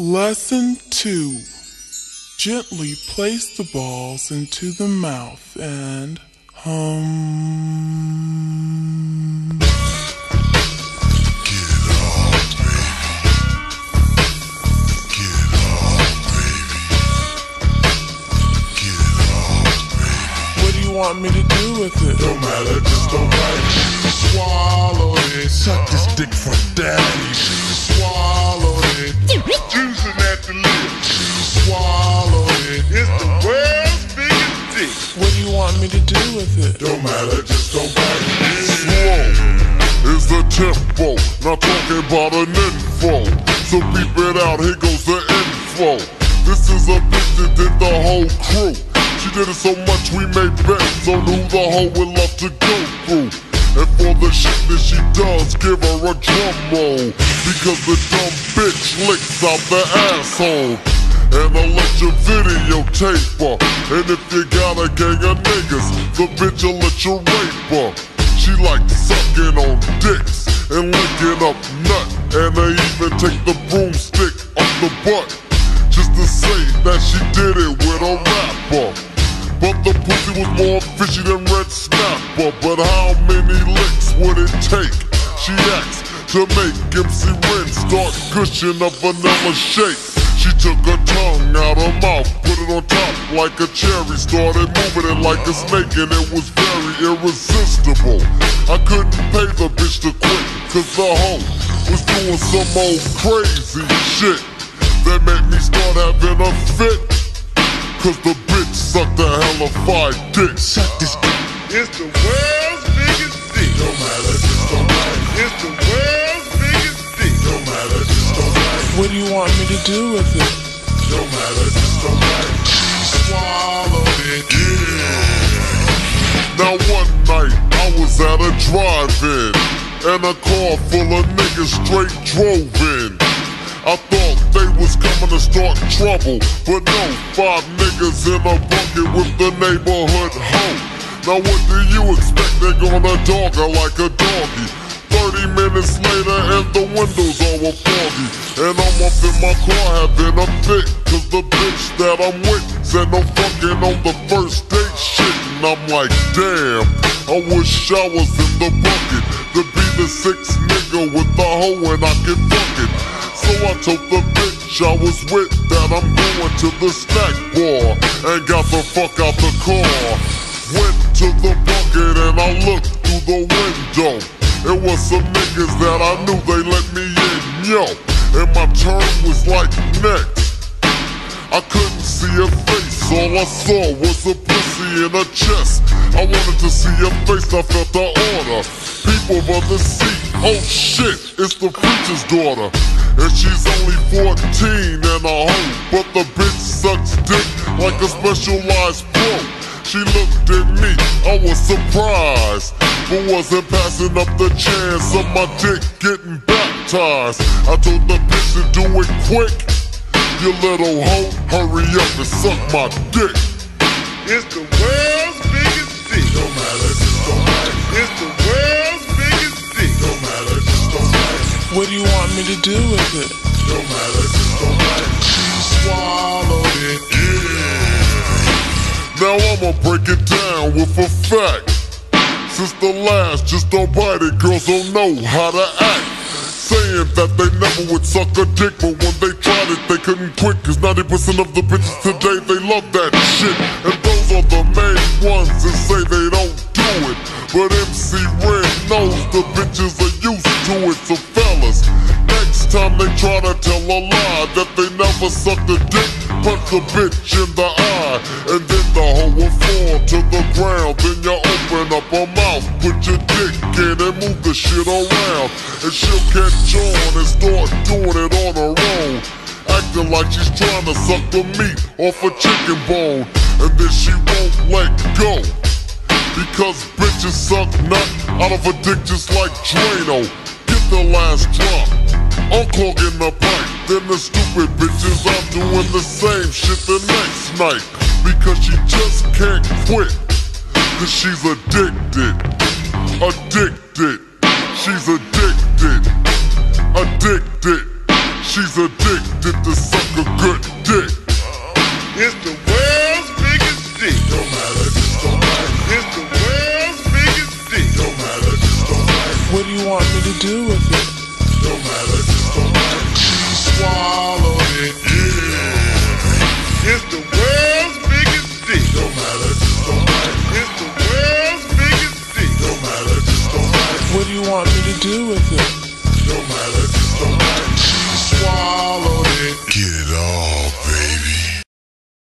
Lesson 2 Gently place the balls into the mouth and hum. Get off, baby. Get off, baby. Get off, baby. What do you want me to do with it? Don't matter, just don't bite. Swallow it. Suck this dick from daddy. Swallow it. Juicing at the lips. Swallow it. It's the uh-huh. world's biggest dick. What do you want me to do with it? Don't matter, just don't bite. Slow is the tempo. Not talking about an info. So beep it out, here goes the info. This is a bitch that did the whole crew. She did it so much we made bets on who the hoe would love to go through. And for the shit that she does, give her a drum roll. Because the dumb bitch licks out the asshole. And I'll let you videotape her. And if you got a gang of niggas, the bitch will let you rape her. She likes sucking on dicks and licking up nut. And they even take the broomstick off the butt. Just to say that she did it with a rapper. But the pussy was more fishy than red snapper. But how take? She acts to make MC Ren start gushing a vanilla shake. She took her tongue out her mouth, put it on top like a cherry, started moving it like a snake, and it was very irresistible. I couldn't pay the bitch to quit, cause the hoe was doing some old crazy shit that made me start having a fit. Cause the bitch sucked a hella five dick. Suck this dick. It's the world's want me to do with it? No matter, don't bite. Swallow it. Yeah. Now one night I was at a drive-in and a car full of niggas straight drove in. I thought they was coming to start trouble, but no, five niggas in a bucket with the neighborhood hoe. Now what do you expect? They're gonna dog her like a doggy. 30 minutes later and the windows all were foggy And I'm up in my car having a fit Cause the bitch that I'm with said no fucking on the first date shit. And I'm like damn, I wish I was in the bucket To be the sixth nigga with the hoe and I can fuck it. So I told the bitch I was with that I'm going to the snack bar And got the fuck out the car. Went to the bucket and I looked through the window it was some niggas that I knew they let me in, yo. And my turn was like next. I couldn't see her face, all I saw was a pussy in her chest. I wanted to see her face, I felt the order. People by the seat, oh shit, it's the preacher's daughter. And she's only 14 and a hoe, but the bitch sucks dick like a specialized pro. She looked at me, I was surprised, but wasn't passing up the chance of my dick getting baptized. I told the bitch to do it quick. You little hoe, hurry up and suck my dick. It's the world's biggest dick. No matter, just don't bite. It's the world's biggest dick. No matter, just don't bite. What do you want me to do with it? No matter, just don't bite. She swallowed it. Yeah. Now I'ma break it down with a fact. Since the last, just don't bite it, girls don't know how to act. Saying that they never would suck a dick, but when they tried it, they couldn't quit. Cause 90% of the bitches today, they love that shit. And those are the main ones that say they don't do it. But MC Ren knows the bitches are used to it, so fellas. Next time they try to tell a lie that they never suck the dick, punch the bitch in the eye. And then the hoe will fall to the ground. Then you open up her mouth, put your dick in and move the shit around. And she'll catch on and start doing it on her own. Acting like she's trying to suck the meat off a chicken bone. And then she won't let go. Because bitches suck nut out of a dick just like Drano. Get the last drop. Unclogging the pipe than the stupid bitches. I'm doing the same shit the next night because she just can't quit. Cause she's addicted, addicted. She's addicted, addicted. She's addicted to suck a good dick. It's the world's biggest dick. Don't matter, just don't matter. It's the world's biggest dick. Don't matter, just don't matter. What do you want me to do with it? do with it. No matter, she swallowed it. Get it all.